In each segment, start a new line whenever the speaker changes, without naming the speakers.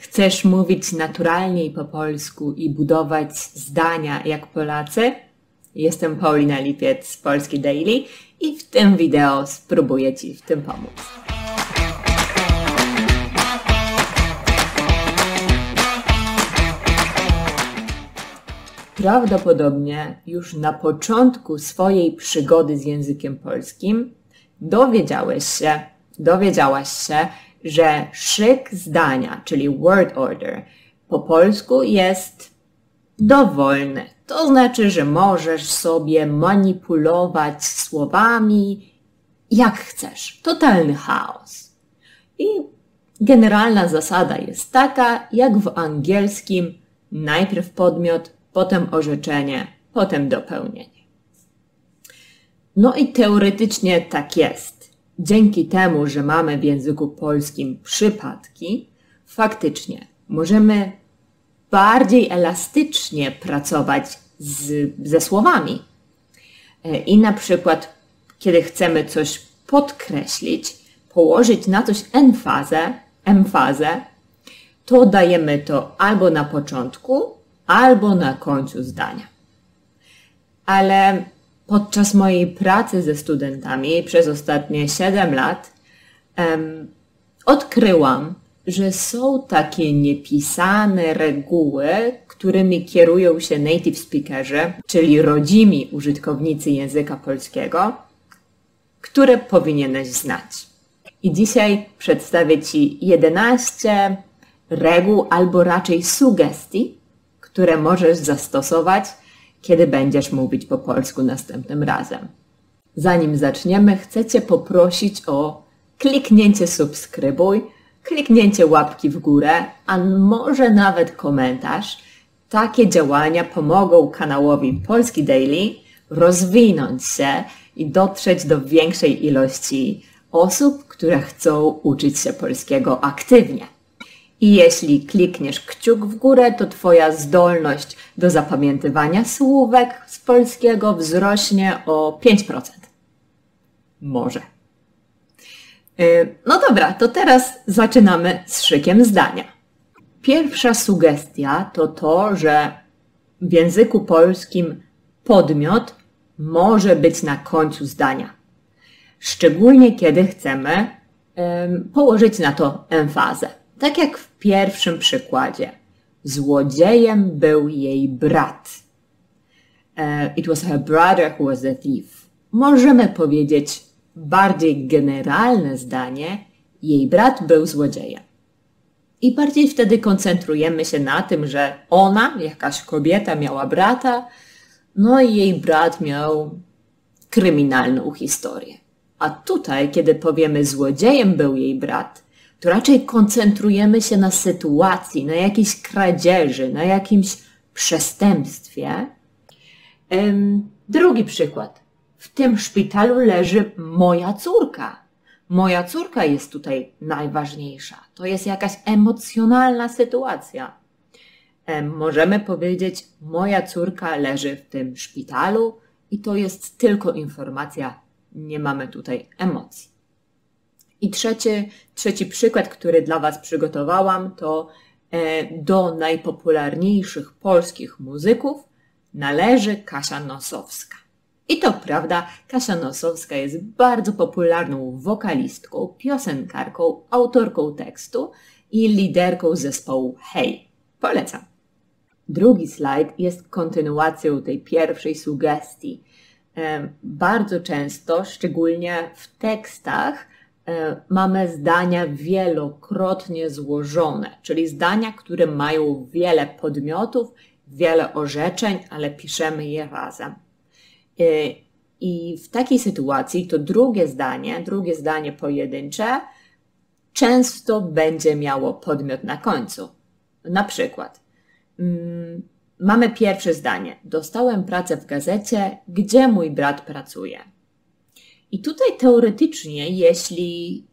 Chcesz mówić naturalniej po polsku i budować zdania jak Polacy? Jestem Paulina Lipiec z Polski Daily i w tym wideo spróbuję Ci w tym pomóc. Prawdopodobnie już na początku swojej przygody z językiem polskim dowiedziałeś się, dowiedziałaś się, że szyk zdania, czyli word order, po polsku jest dowolny. To znaczy, że możesz sobie manipulować słowami jak chcesz. Totalny chaos. I generalna zasada jest taka, jak w angielskim, najpierw podmiot, potem orzeczenie, potem dopełnienie. No i teoretycznie tak jest dzięki temu, że mamy w języku polskim przypadki, faktycznie możemy bardziej elastycznie pracować z, ze słowami. E, I na przykład, kiedy chcemy coś podkreślić, położyć na coś emfazę, emfazę, to dajemy to albo na początku, albo na końcu zdania. Ale podczas mojej pracy ze studentami przez ostatnie 7 lat um, odkryłam, że są takie niepisane reguły, którymi kierują się native speakerzy, czyli rodzimi użytkownicy języka polskiego, które powinieneś znać. I dzisiaj przedstawię Ci 11 reguł albo raczej sugestii, które możesz zastosować kiedy będziesz mówić po polsku następnym razem. Zanim zaczniemy, chcę Cię poprosić o kliknięcie subskrybuj, kliknięcie łapki w górę, a może nawet komentarz. Takie działania pomogą kanałowi Polski Daily rozwinąć się i dotrzeć do większej ilości osób, które chcą uczyć się polskiego aktywnie. I jeśli klikniesz kciuk w górę, to Twoja zdolność do zapamiętywania słówek z polskiego wzrośnie o 5%. Może. Y, no dobra, to teraz zaczynamy z szykiem zdania. Pierwsza sugestia to to, że w języku polskim podmiot może być na końcu zdania. Szczególnie kiedy chcemy położyć na to emfazę. Tak jak w pierwszym przykładzie. Złodziejem był jej brat. Uh, it was her brother who was the thief. Możemy powiedzieć bardziej generalne zdanie, jej brat był złodziejem. I bardziej wtedy koncentrujemy się na tym, że ona, jakaś kobieta, miała brata, no i jej brat miał kryminalną historię. A tutaj, kiedy powiemy złodziejem był jej brat, to raczej koncentrujemy się na sytuacji, na jakiejś kradzieży, na jakimś przestępstwie. Drugi przykład. W tym szpitalu leży moja córka. Moja córka jest tutaj najważniejsza. To jest jakaś emocjonalna sytuacja. Możemy powiedzieć, moja córka leży w tym szpitalu i to jest tylko informacja, nie mamy tutaj emocji. I trzeci, trzeci przykład, który dla Was przygotowałam, to e, do najpopularniejszych polskich muzyków należy Kasia Nosowska. I to prawda, Kasia Nosowska jest bardzo popularną wokalistką, piosenkarką, autorką tekstu i liderką zespołu Hej. Polecam. Drugi slajd jest kontynuacją tej pierwszej sugestii. E, bardzo często, szczególnie w tekstach, mamy zdania wielokrotnie złożone, czyli zdania, które mają wiele podmiotów, wiele orzeczeń, ale piszemy je razem. E, I w takiej sytuacji to drugie zdanie, drugie zdanie pojedyncze, często będzie miało podmiot na końcu. Na przykład, mm, mamy pierwsze zdanie. Dostałem pracę w gazecie, gdzie mój brat pracuje. I tutaj teoretycznie, jeśli,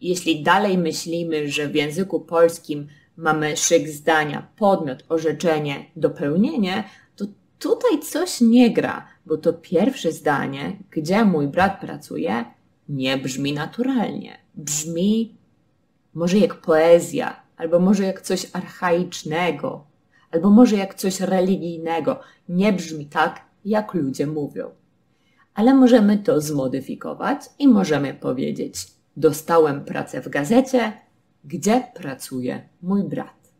jeśli dalej myślimy, że w języku polskim mamy szyk zdania, podmiot, orzeczenie, dopełnienie, to tutaj coś nie gra, bo to pierwsze zdanie, gdzie mój brat pracuje, nie brzmi naturalnie. Brzmi może jak poezja albo może jak coś archaicznego, albo może jak coś religijnego. Nie brzmi tak, jak ludzie mówią. Ale możemy to zmodyfikować i możemy powiedzieć: Dostałem pracę w gazecie, gdzie pracuje mój brat.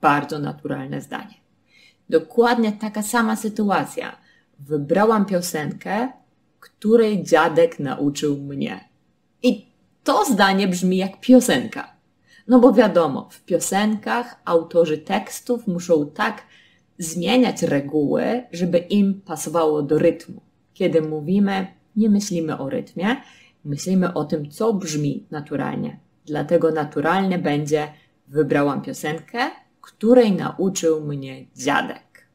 Bardzo naturalne zdanie. Dokładnie taka sama sytuacja. Wybrałam piosenkę, której dziadek nauczył mnie. I to zdanie brzmi jak piosenka. No bo wiadomo, w piosenkach autorzy tekstów muszą tak zmieniać reguły, żeby im pasowało do rytmu. Kiedy mówimy, nie myślimy o rytmie, myślimy o tym, co brzmi naturalnie. Dlatego naturalne będzie wybrałam piosenkę, której nauczył mnie dziadek.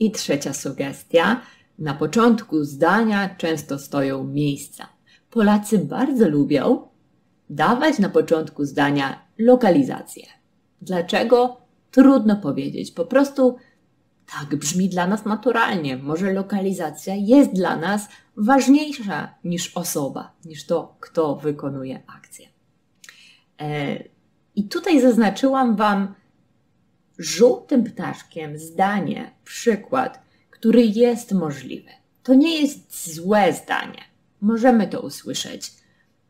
I trzecia sugestia. Na początku zdania często stoją miejsca. Polacy bardzo lubią dawać na początku zdania lokalizację. Dlaczego? Trudno powiedzieć. Po prostu tak brzmi dla nas naturalnie. Może lokalizacja jest dla nas ważniejsza niż osoba, niż to, kto wykonuje akcję. E, I tutaj zaznaczyłam Wam żółtym ptaszkiem zdanie, przykład, który jest możliwy. To nie jest złe zdanie. Możemy to usłyszeć.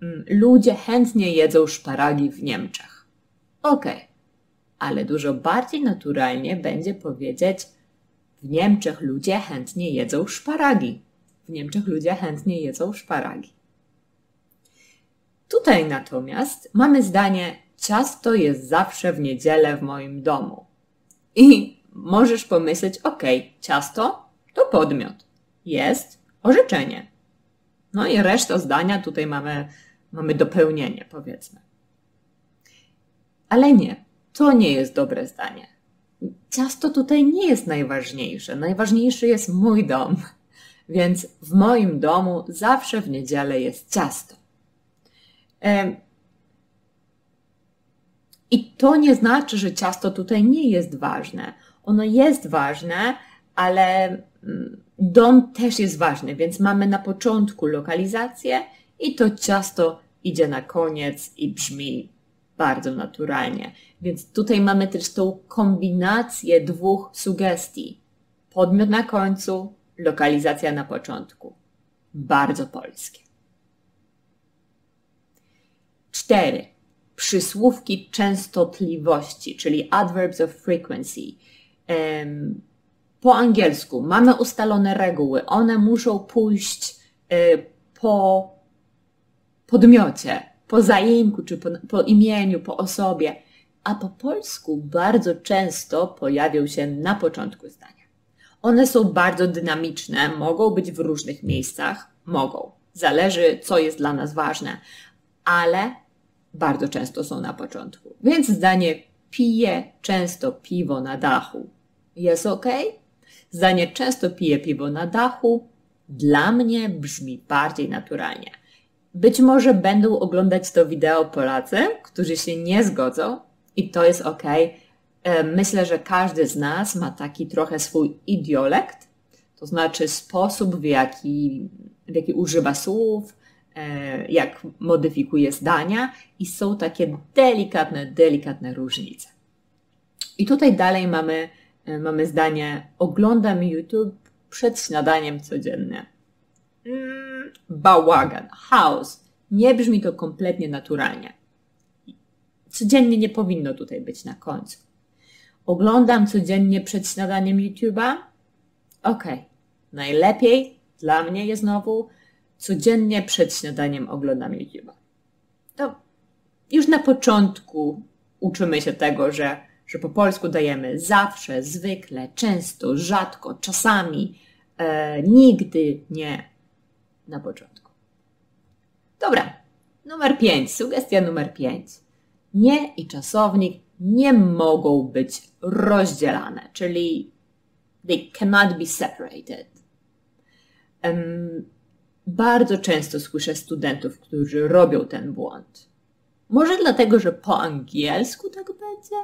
Mm, ludzie chętnie jedzą szparagi w Niemczech. Okej, okay. ale dużo bardziej naturalnie będzie powiedzieć, w Niemczech ludzie chętnie jedzą szparagi. W Niemczech ludzie chętnie jedzą szparagi. Tutaj natomiast mamy zdanie: Ciasto jest zawsze w niedzielę w moim domu. I możesz pomyśleć: OK, ciasto to podmiot, jest orzeczenie. No i reszta zdania tutaj mamy, mamy dopełnienie, powiedzmy. Ale nie, to nie jest dobre zdanie ciasto tutaj nie jest najważniejsze. Najważniejszy jest mój dom. Więc w moim domu zawsze w niedzielę jest ciasto. I to nie znaczy, że ciasto tutaj nie jest ważne. Ono jest ważne, ale mm, dom też jest ważny, więc mamy na początku lokalizację i to ciasto idzie na koniec i brzmi bardzo naturalnie. Więc tutaj mamy też tą kombinację dwóch sugestii. Podmiot na końcu, lokalizacja na początku. Bardzo polskie. Cztery. Przysłówki częstotliwości, czyli adverbs of frequency. Po angielsku mamy ustalone reguły. One muszą pójść e, po podmiocie, po zaimku, czy po, po imieniu, po osobie, a po polsku bardzo często pojawią się na początku zdania. One są bardzo dynamiczne, mogą być w różnych miejscach, mogą. Zależy, co jest dla nas ważne, ale bardzo często są na początku. Więc zdanie pije często piwo na dachu jest ok? Zdanie często pije piwo na dachu dla mnie brzmi bardziej naturalnie. Być może będą oglądać to wideo Polacy, którzy się nie zgodzą i to jest ok. E, myślę, że każdy z nas ma taki trochę swój idiolekt, to znaczy sposób, w jaki, w jaki używa słów, e, jak modyfikuje zdania i są takie delikatne, delikatne różnice. I tutaj dalej mamy, e, mamy zdanie oglądam YouTube przed śniadaniem codziennie. Mm, bałagan, chaos. Nie brzmi to kompletnie naturalnie. Codziennie nie powinno tutaj być na końcu. Oglądam codziennie przed śniadaniem YouTube'a? Okej. Okay. Najlepiej dla mnie jest znowu codziennie przed śniadaniem oglądam YouTube'a. To już na początku uczymy się tego, że, że po polsku dajemy zawsze, zwykle, często, rzadko, czasami, e, nigdy nie na początku. Dobra, numer 5, sugestia numer 5. Nie i czasownik nie mogą być rozdzielane, czyli they cannot be separated. Um, bardzo często słyszę studentów, którzy robią ten błąd. Może dlatego, że po angielsku tak będzie?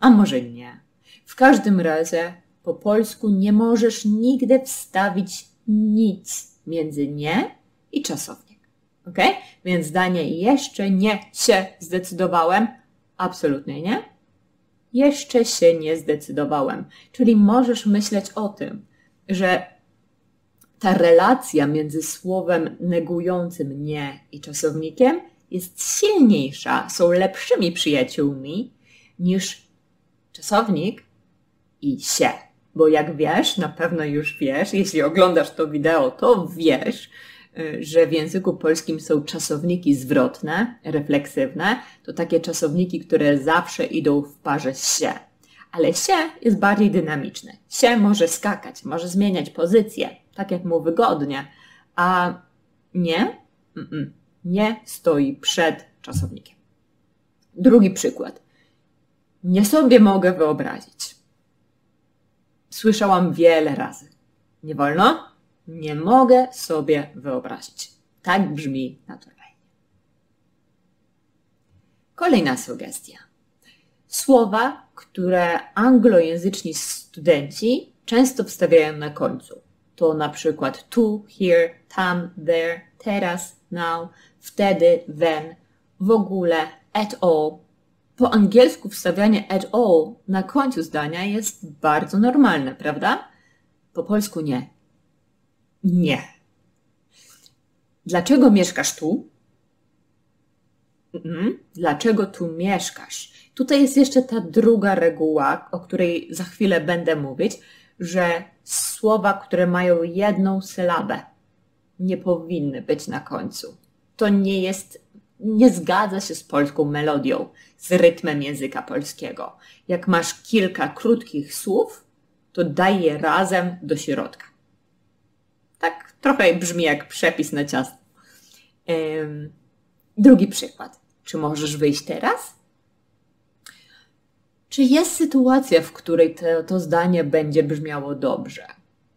A może nie. W każdym razie po polsku nie możesz nigdy wstawić nic między nie i czasownik. Ok? Więc zdanie jeszcze nie się zdecydowałem. Absolutnie nie. Jeszcze się nie zdecydowałem. Czyli możesz myśleć o tym, że ta relacja między słowem negującym nie i czasownikiem jest silniejsza, są lepszymi przyjaciółmi niż czasownik i się. Bo jak wiesz, na pewno już wiesz, jeśli oglądasz to wideo, to wiesz, y, że w języku polskim są czasowniki zwrotne, refleksywne, to takie czasowniki, które zawsze idą w parze się. Ale się jest bardziej dynamiczny. Się może skakać, może zmieniać pozycję, tak jak mu wygodnie, a nie, nie stoi przed czasownikiem. Drugi przykład. Nie sobie mogę wyobrazić. Słyszałam wiele razy. Nie wolno? Nie mogę sobie wyobrazić. Tak brzmi naturalnie. Kolejna sugestia. Słowa, które anglojęzyczni studenci często wstawiają na końcu. To na przykład tu, here, tam, there, teraz, now, wtedy, when, w ogóle, at all, po angielsku wstawianie at all na końcu zdania jest bardzo normalne, prawda? Po polsku nie. Nie. Dlaczego mieszkasz tu? Mhm. Dlaczego tu mieszkasz? Tutaj jest jeszcze ta druga reguła, o której za chwilę będę mówić, że słowa, które mają jedną sylabę, nie powinny być na końcu. To nie jest nie zgadza się z polską melodią, z rytmem języka polskiego. Jak masz kilka krótkich słów, to daj je razem do środka. Tak trochę brzmi jak przepis na ciasto. Drugi przykład. Czy możesz wyjść teraz? Czy jest sytuacja, w której to, to zdanie będzie brzmiało dobrze?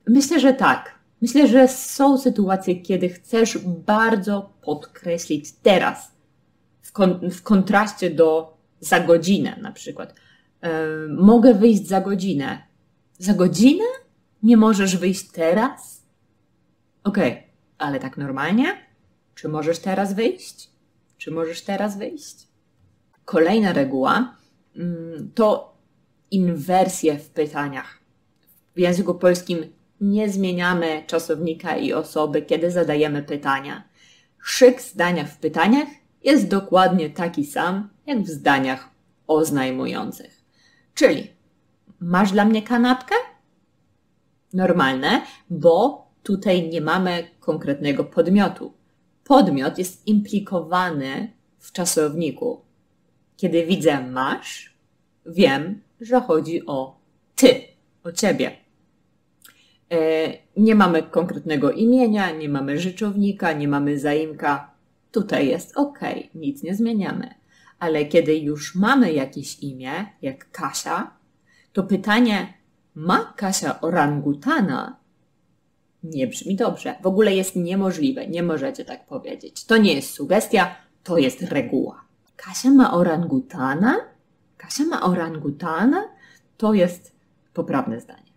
Myślę, że tak. Myślę, że są sytuacje, kiedy chcesz bardzo podkreślić teraz, w, kon w kontraście do za godzinę na przykład. Yy, mogę wyjść za godzinę. Za godzinę? Nie możesz wyjść teraz? Okej, okay, ale tak normalnie? Czy możesz teraz wyjść? Czy możesz teraz wyjść? Kolejna reguła yy, to inwersje w pytaniach. W języku polskim nie zmieniamy czasownika i osoby, kiedy zadajemy pytania. Szyk zdania w pytaniach jest dokładnie taki sam, jak w zdaniach oznajmujących. Czyli, masz dla mnie kanapkę? Normalne, bo tutaj nie mamy konkretnego podmiotu. Podmiot jest implikowany w czasowniku. Kiedy widzę masz, wiem, że chodzi o ty, o ciebie. E, nie mamy konkretnego imienia, nie mamy rzeczownika, nie mamy zaimka. Tutaj jest ok, nic nie zmieniamy. Ale kiedy już mamy jakieś imię, jak Kasia, to pytanie, ma Kasia orangutana? Nie brzmi dobrze. W ogóle jest niemożliwe. Nie możecie tak powiedzieć. To nie jest sugestia, to jest reguła. Kasia ma orangutana? Kasia ma orangutana? To jest poprawne zdanie.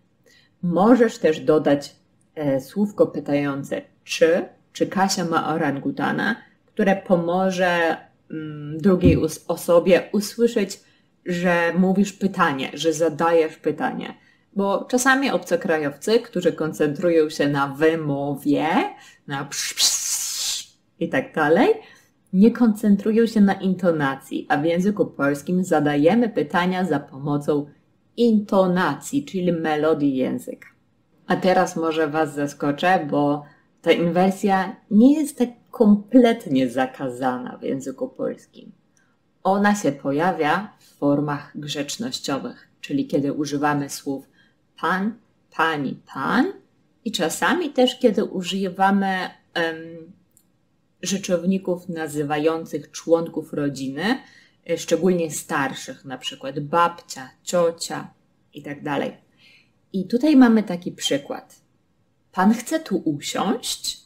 Możesz też dodać e, słówko pytające czy, czy Kasia ma orangutana, które pomoże mm, drugiej osobie usłyszeć, że mówisz pytanie, że zadajesz pytanie. Bo czasami obcokrajowcy, którzy koncentrują się na wymowie, na psz, psz i tak dalej, nie koncentrują się na intonacji, a w języku polskim zadajemy pytania za pomocą intonacji, czyli melodii języka. A teraz może Was zaskoczę, bo ta inwersja nie jest tak kompletnie zakazana w języku polskim. Ona się pojawia w formach grzecznościowych, czyli kiedy używamy słów pan, pani, pan i czasami też kiedy używamy um, rzeczowników nazywających członków rodziny, szczególnie starszych, na przykład babcia, ciocia itd. Tak I tutaj mamy taki przykład. Pan chce tu usiąść?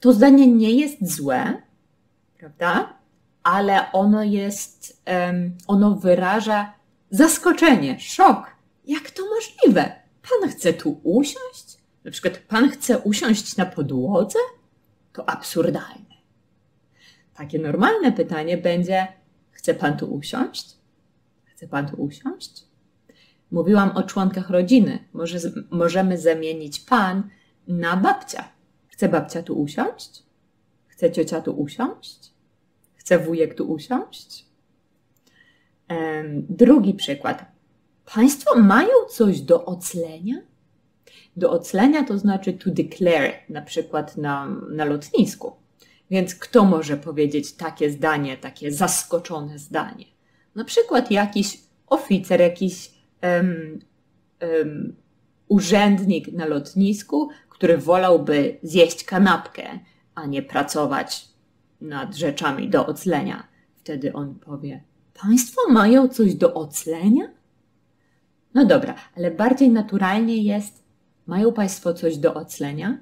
To zdanie nie jest złe, prawda? Ale ono jest, um, ono wyraża zaskoczenie, szok. Jak to możliwe? Pan chce tu usiąść? Na przykład pan chce usiąść na podłodze? To absurdalne. takie normalne pytanie będzie: Chce pan tu usiąść? Chce pan tu usiąść? Mówiłam o członkach rodziny. Może, możemy zamienić pan na babcia. Chce babcia tu usiąść? Chce ciocia tu usiąść? Chce wujek tu usiąść? Drugi przykład. Państwo mają coś do oclenia? Do oclenia to znaczy to declare, na przykład na, na lotnisku. Więc kto może powiedzieć takie zdanie, takie zaskoczone zdanie? Na przykład jakiś oficer, jakiś um, um, urzędnik na lotnisku, który wolałby zjeść kanapkę, a nie pracować nad rzeczami do oclenia. Wtedy on powie: Państwo mają coś do oclenia? No dobra, ale bardziej naturalnie jest: Mają Państwo coś do oclenia?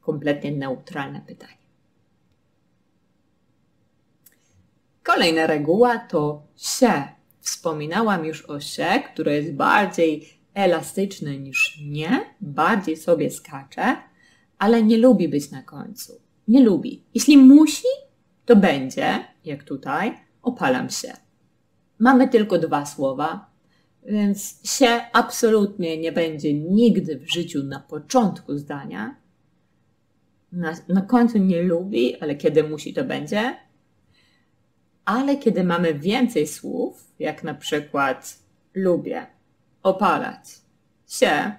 Kompletnie neutralne pytanie. Kolejna reguła to się. Wspominałam już o się, które jest bardziej elastyczne niż nie, bardziej sobie skacze, ale nie lubi być na końcu. Nie lubi. Jeśli musi, to będzie, jak tutaj, opalam się. Mamy tylko dwa słowa, więc się absolutnie nie będzie nigdy w życiu na początku zdania. Na, na końcu nie lubi, ale kiedy musi, to będzie. Ale kiedy mamy więcej słów, jak na przykład lubię, opalać się,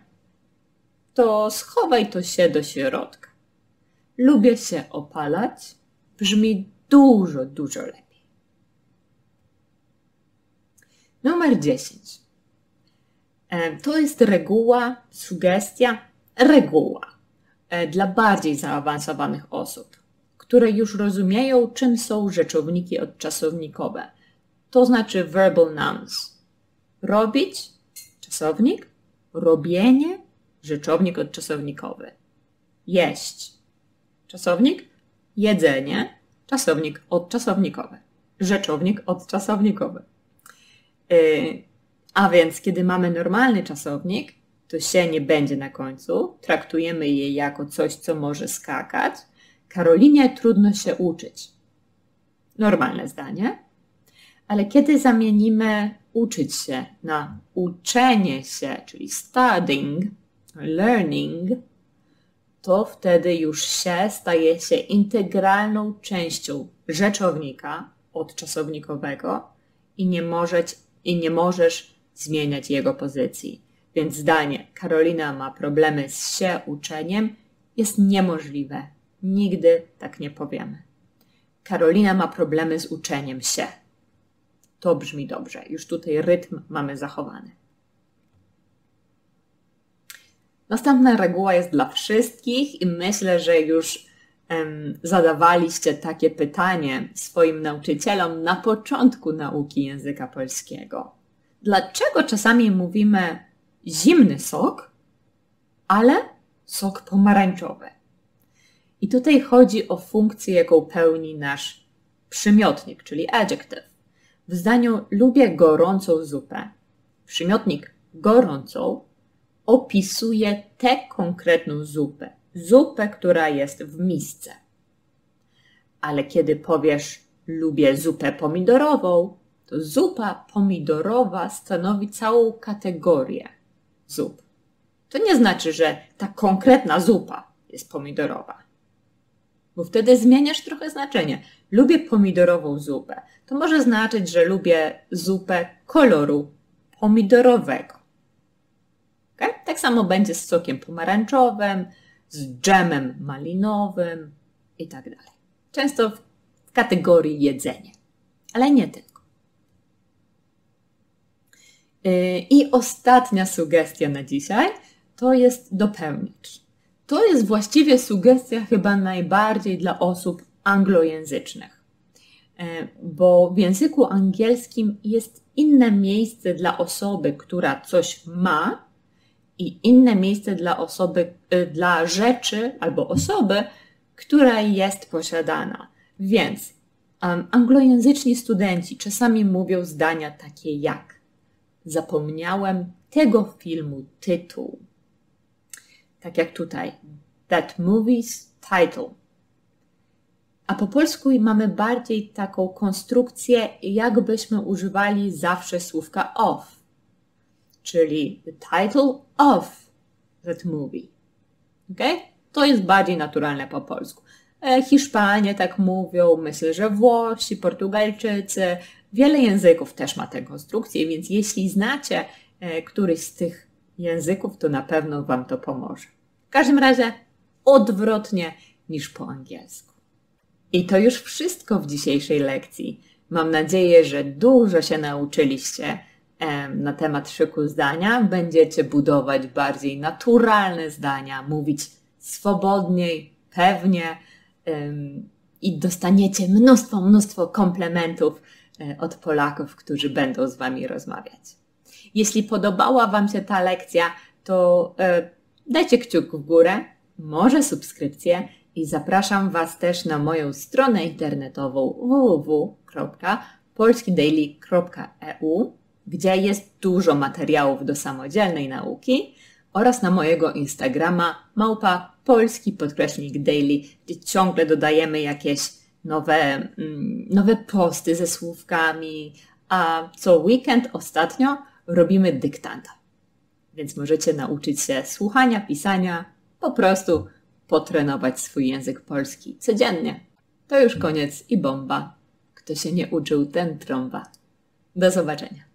to schowaj to się do środka. Lubię się opalać brzmi dużo, dużo lepiej. Numer 10. E, to jest reguła, sugestia, reguła e, dla bardziej zaawansowanych osób, które już rozumieją, czym są rzeczowniki odczasownikowe. To znaczy verbal nouns. Robić, czasownik, robienie, rzeczownik odczasownikowy. Jeść, czasownik, jedzenie, czasownik odczasownikowy, rzeczownik odczasownikowy. Yy, a więc, kiedy mamy normalny czasownik, to się nie będzie na końcu. Traktujemy je jako coś, co może skakać. Karolinie trudno się uczyć. Normalne zdanie. Ale kiedy zamienimy uczyć się na uczenie się, czyli studying, learning, to wtedy już się staje się integralną częścią rzeczownika odczasownikowego i nie, możesz, i nie możesz zmieniać jego pozycji. Więc zdanie Karolina ma problemy z się uczeniem jest niemożliwe. Nigdy tak nie powiemy. Karolina ma problemy z uczeniem się. To brzmi dobrze. Już tutaj rytm mamy zachowany. Następna reguła jest dla wszystkich i myślę, że już um, zadawaliście takie pytanie swoim nauczycielom na początku nauki języka polskiego. Dlaczego czasami mówimy zimny sok, ale sok pomarańczowy? I tutaj chodzi o funkcję, jaką pełni nasz przymiotnik, czyli adjective. W zdaniu lubię gorącą zupę. Przymiotnik gorącą opisuje tę konkretną zupę. Zupę, która jest w misce. Ale kiedy powiesz lubię zupę pomidorową, to zupa pomidorowa stanowi całą kategorię zup. To nie znaczy, że ta konkretna zupa jest pomidorowa. Bo wtedy zmieniasz trochę znaczenie. Lubię pomidorową zupę. To może znaczyć, że lubię zupę koloru pomidorowego. Okay? Tak samo będzie z sokiem pomarańczowym, z dżemem malinowym i tak dalej. Często w kategorii jedzenie, ale nie tylko. Yy, I ostatnia sugestia na dzisiaj to jest dopełnicz. To jest właściwie sugestia chyba najbardziej dla osób anglojęzycznych, yy, bo w języku angielskim jest inne miejsce dla osoby, która coś ma, i inne miejsce dla osoby, y, dla rzeczy albo osoby, która jest posiadana. Więc um, anglojęzyczni studenci czasami mówią zdania takie jak zapomniałem tego filmu tytuł. Tak jak tutaj. That movie's title. A po polsku mamy bardziej taką konstrukcję, jakbyśmy używali zawsze słówka of, czyli the title of that movie. Okay? To jest bardziej naturalne po polsku. E, Hiszpanie tak mówią, myślę, że Włosi, Portugalczycy, wiele języków też ma tę konstrukcję, więc jeśli znacie e, któryś z tych języków, to na pewno Wam to pomoże. W każdym razie odwrotnie niż po angielsku. I to już wszystko w dzisiejszej lekcji. Mam nadzieję, że dużo się nauczyliście na temat szyku zdania. Będziecie budować bardziej naturalne zdania, mówić swobodniej, pewnie i dostaniecie mnóstwo, mnóstwo komplementów e, od Polaków, którzy będą z Wami rozmawiać. Jeśli podobała Wam się ta lekcja, to e, dajcie kciuk w górę, może subskrypcję i zapraszam Was też na moją stronę internetową www.polskidaily.eu, gdzie jest dużo materiałów do samodzielnej nauki oraz na mojego Instagrama małpa polski podkreślnik daily, gdzie ciągle dodajemy jakieś nowe, mm, nowe posty ze słówkami, a co weekend ostatnio robimy dyktanta. Więc możecie nauczyć się słuchania, pisania, po prostu potrenować swój język polski codziennie. To już koniec i bomba. Kto się nie uczył, ten trąba. Do zobaczenia.